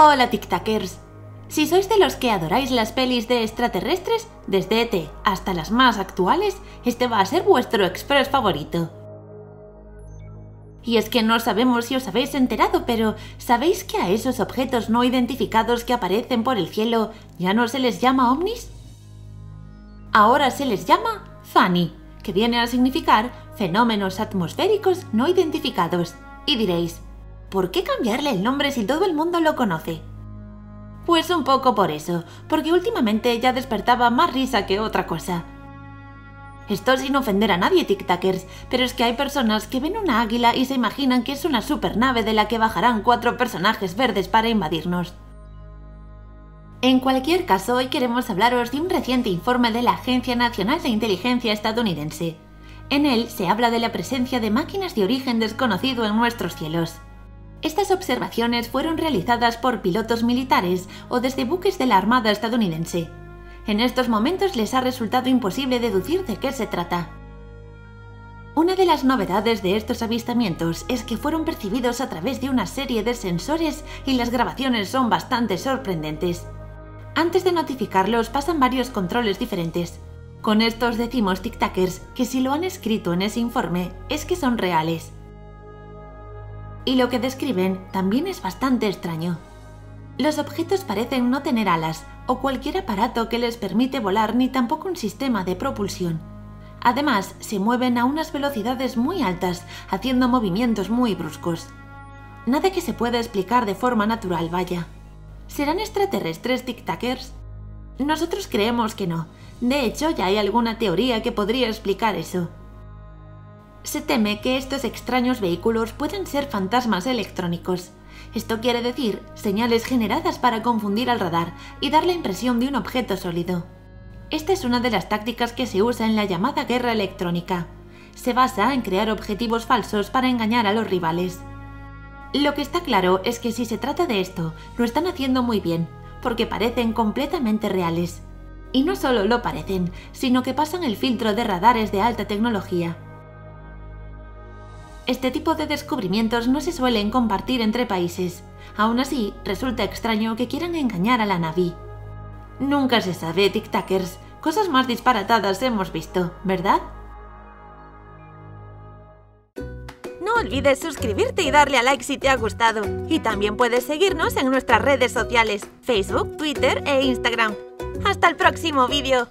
Hola TikTokers. Si sois de los que adoráis las pelis de extraterrestres, desde ET hasta las más actuales, este va a ser vuestro express favorito. Y es que no sabemos si os habéis enterado, pero ¿sabéis que a esos objetos no identificados que aparecen por el cielo ya no se les llama ovnis? Ahora se les llama FANI, que viene a significar fenómenos atmosféricos no identificados. Y diréis, ¿por qué cambiarle el nombre si todo el mundo lo conoce? Pues un poco por eso, porque últimamente ya despertaba más risa que otra cosa. Esto sin ofender a nadie, TikTokers, pero es que hay personas que ven una águila y se imaginan que es una supernave de la que bajarán cuatro personajes verdes para invadirnos. En cualquier caso, hoy queremos hablaros de un reciente informe de la Agencia Nacional de Inteligencia estadounidense. En él se habla de la presencia de máquinas de origen desconocido en nuestros cielos. Estas observaciones fueron realizadas por pilotos militares o desde buques de la Armada estadounidense. En estos momentos les ha resultado imposible deducir de qué se trata. Una de las novedades de estos avistamientos es que fueron percibidos a través de una serie de sensores y las grabaciones son bastante sorprendentes. Antes de notificarlos pasan varios controles diferentes. Con estos decimos tic-tackers que si lo han escrito en ese informe es que son reales y lo que describen también es bastante extraño. Los objetos parecen no tener alas o cualquier aparato que les permite volar ni tampoco un sistema de propulsión. Además, se mueven a unas velocidades muy altas, haciendo movimientos muy bruscos. Nada que se pueda explicar de forma natural, vaya. ¿Serán extraterrestres tic-tackers? Nosotros creemos que no. De hecho, ya hay alguna teoría que podría explicar eso. Se teme que estos extraños vehículos puedan ser fantasmas electrónicos. Esto quiere decir señales generadas para confundir al radar y dar la impresión de un objeto sólido. Esta es una de las tácticas que se usa en la llamada guerra electrónica. Se basa en crear objetivos falsos para engañar a los rivales. Lo que está claro es que si se trata de esto, lo están haciendo muy bien, porque parecen completamente reales. Y no solo lo parecen, sino que pasan el filtro de radares de alta tecnología. Este tipo de descubrimientos no se suelen compartir entre países. Aún así, resulta extraño que quieran engañar a la Navi. Nunca se sabe, tic-tackers. Cosas más disparatadas hemos visto, ¿verdad? No olvides suscribirte y darle a like si te ha gustado. Y también puedes seguirnos en nuestras redes sociales, Facebook, Twitter e Instagram. ¡Hasta el próximo vídeo!